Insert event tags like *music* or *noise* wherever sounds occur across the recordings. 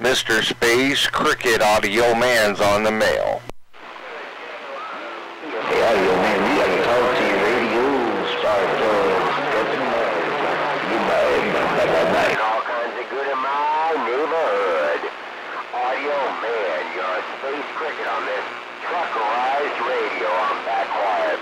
Mr. Space Cricket Audio Man's on the mail. Hey, audio man, you gotta talk to your radio spark plugs. That's Goodbye, bye, bye, bye. all kinds of good in my neighborhood. Audio man, your space cricket on this truckerized radio. I'm back quiet.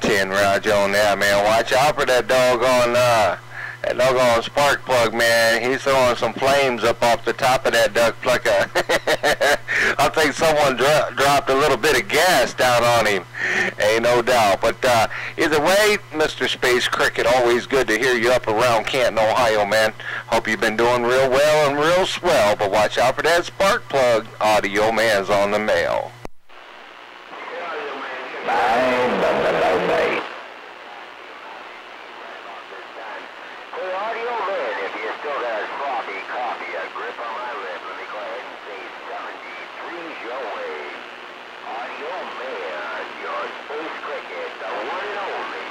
10 Roger on that, man. Watch out for that doggone, uh, that doggone spark plug, man. He's throwing some flames up off the top of that duck plucker. *laughs* I think someone dro- dropped a little bit of gas down on him. Ain't no doubt. But uh, either way, Mr. Space Cricket, always good to hear you up around Canton, Ohio, man. Hope you've been doing real well and real swell. But watch out for that spark plug. Audio man's on the mail. Bye, bye, bye. Hey, audio man, if you still got a sloppy copy, a grip on my lip, let me go ahead and say 73's your way. Audio man, your space cricket, the one and only.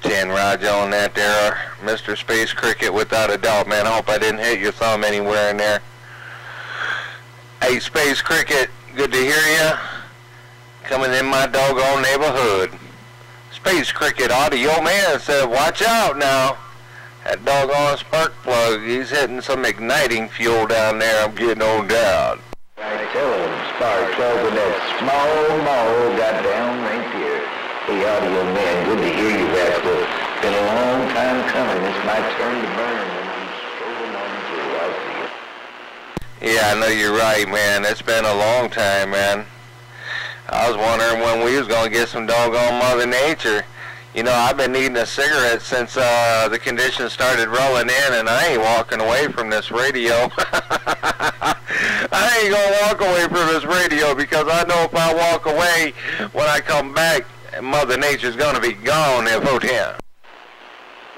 10 Roger on that there, Mr. Space Cricket, without a doubt, man. I hope I didn't hit your thumb anywhere in there. Hey, Space Cricket, good to hear you. Coming in my doggone neighborhood. Space Cricket Audio Man said, watch out now. That doggone spark plug, he's hitting some igniting fuel down there, I'm getting on down. I tell him, spark plug with that small, small goddamn right there. Hey, audio man, good to hear you, rascal. Been a long time coming. It's my turn to burn. Yeah, I know you're right, man. It's been a long time, man. I was wondering when we was gonna get some doggone Mother Nature. You know, I've been needing a cigarette since uh, the conditions started rolling in, and I ain't walking away from this radio. *laughs* I ain't gonna walk away from this radio because I know if I walk away, when I come back, Mother Nature's gonna be gone if damn.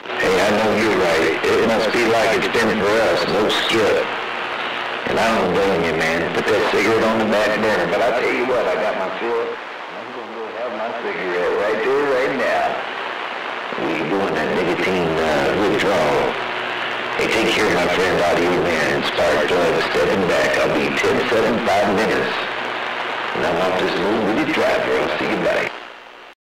Hey, I know you're right. It must be like it's been for us, no skip. And I don't blame you, man. Put that cigarette on the back burner. But I I'm gonna go have my cigarette right there, right now. We doing that nicotine uh, withdrawal. Hey, take care, of my friend, audio man. Spark plug, stepping back. I'll be 10, 7, 5 minutes. And I'm off this little bitty drive, girl. See you back.